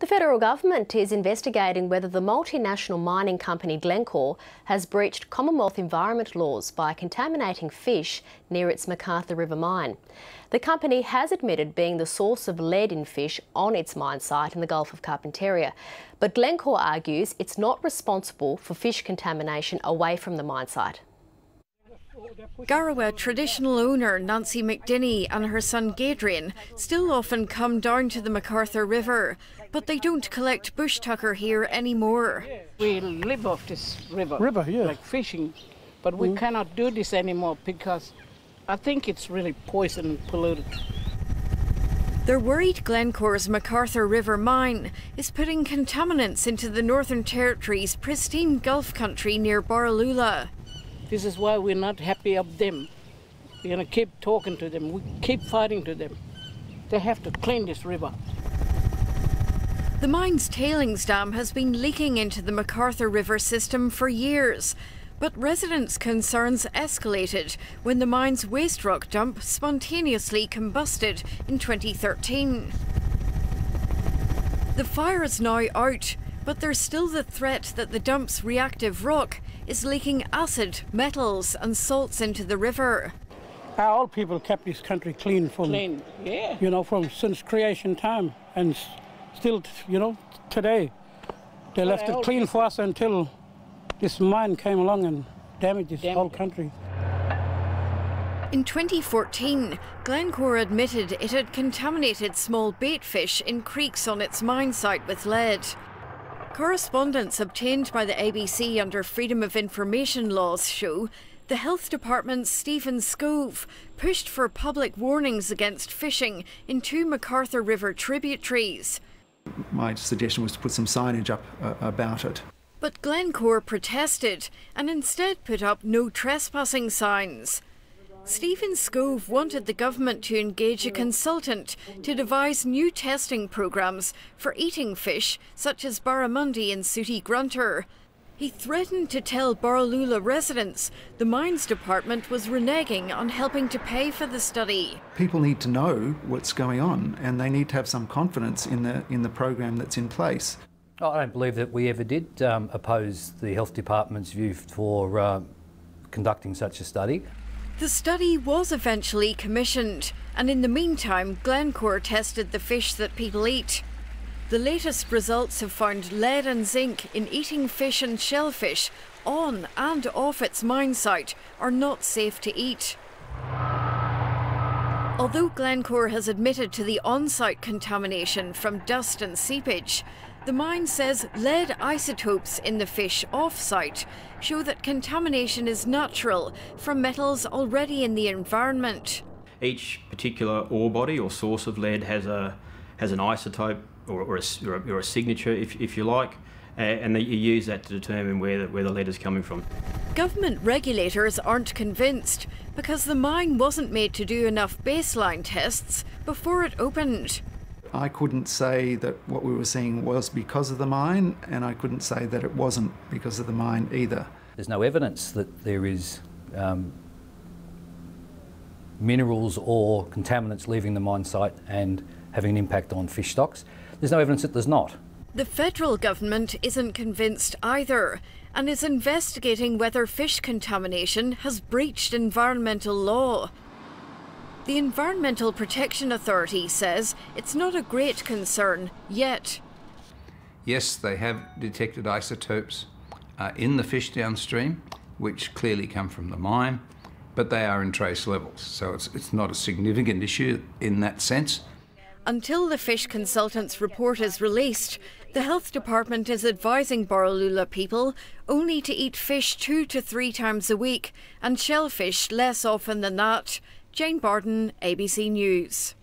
The federal government is investigating whether the multinational mining company Glencore has breached Commonwealth environment laws by contaminating fish near its McArthur River mine. The company has admitted being the source of lead in fish on its mine site in the Gulf of Carpentaria, but Glencore argues it's not responsible for fish contamination away from the mine site. Garawa traditional owner Nancy McDinny and her son Gadrian still often come down to the McArthur River, but they don't collect bush tucker here anymore. We live off this river, river yeah. like fishing, but we mm. cannot do this anymore because I think it's really poison and polluted. They're worried Glencore's McArthur River mine is putting contaminants into the Northern Territory's pristine Gulf country near Borroloola. This is why we're not happy of them. We're going to keep talking to them. We keep fighting to them. They have to clean this river. The mine's tailings dam has been leaking into the McArthur River system for years. But residents' concerns escalated when the mine's waste rock dump spontaneously combusted in 2013. The fire is now out, but there's still the threat that the dump's reactive rock is leaking acid, metals, and salts into the river. Our old people kept this country clean from, clean. Yeah. you know, from since creation time, and still, you know, today. They left it clean for us until this mine came along and damaged this whole country. In 2014, Glencore admitted it had contaminated small bait fish in creeks on its mine site with lead. Correspondence obtained by the ABC under Freedom of Information laws show the Health Department's Stephen Skov pushed for public warnings against fishing in two McArthur River tributaries. My suggestion was to put some signage up uh, about it. But Glencore protested and instead put up no trespassing signs. Stephen Skov wanted the government to engage a consultant to devise new testing programs for eating fish such as barramundi and sooty grunter. He threatened to tell Borroloola residents the mines department was reneging on helping to pay for the study. People need to know what's going on and they need to have some confidence in the in the program that's in place. I don't believe that we ever did um, oppose the health department's view for uh, conducting such a study. The study was eventually commissioned, and in the meantime, Glencore tested the fish that people eat. The latest results have found lead and zinc in eating fish and shellfish on and off its mine site are not safe to eat. Although Glencore has admitted to the on site contamination from dust and seepage, the mine says lead isotopes in the fish off-site show that contamination is natural from metals already in the environment. Each particular ore body or source of lead has a has an isotope or, or, a, or a, signature, if, if you like, uh, and you use that to determine where the, where the lead is coming from. Government regulators aren't convinced because the mine wasn't made to do enough baseline tests before it opened. I couldn't say that what we were seeing was because of the mine, and I couldn't say that it wasn't because of the mine either. There's no evidence that there is um, minerals or contaminants leaving the mine site and having an impact on fish stocks. There's no evidence that there's not. The federal government isn't convinced either and is investigating whether fish contamination has breached environmental law. The Environmental Protection Authority says it's not a great concern yet. Yes, they have detected isotopes uh, in the fish downstream, which clearly come from the mine, but they are in trace levels, so it's, it's not a significant issue in that sense. Until the fish consultant's report is released, the health department is advising Borroloola people only to eat fish two to three times a week and shellfish less often than that. Jane Bardon, ABC News.